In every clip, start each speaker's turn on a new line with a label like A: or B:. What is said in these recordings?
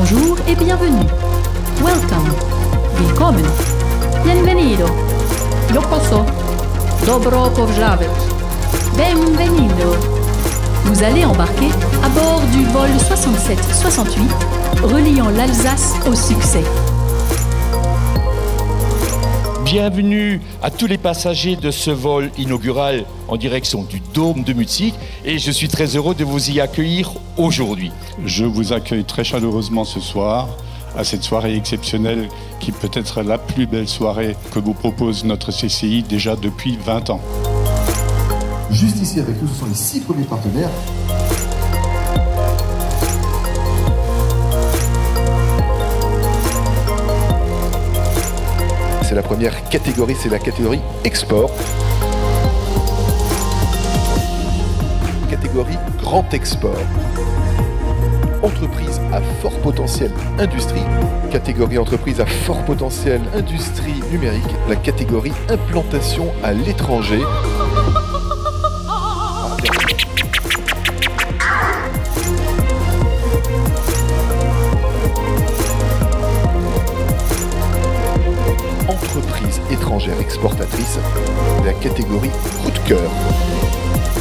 A: Bonjour et bienvenue. Welcome. Willkommen. Bienvenido. Yokoso. Dobro pojavit. Benvenido. Vous allez embarquer à bord du vol 67-68 reliant l'Alsace au succès.
B: Bienvenue à tous les passagers de ce vol inaugural en direction du Dôme de Mutzig et je suis très heureux de vous y accueillir aujourd'hui.
C: Je vous accueille très chaleureusement ce soir à cette soirée exceptionnelle qui peut être la plus belle soirée que vous propose notre CCI déjà depuis 20 ans.
D: Juste ici avec nous, ce sont les six premiers partenaires.
E: C'est la première catégorie, c'est la catégorie export. Catégorie grand export. Entreprise à fort potentiel industrie. Catégorie entreprise à fort potentiel industrie numérique. La catégorie implantation à l'étranger. Exportatrice, la catégorie coup de cœur.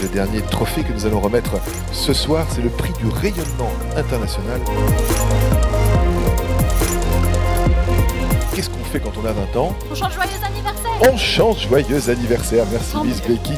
E: Le dernier trophée que nous allons remettre ce soir, c'est le prix du rayonnement international. Qu'est-ce qu'on fait quand on a 20 ans?
F: On chante joyeux anniversaire
E: On chante joyeux anniversaire. Merci Miss Becky.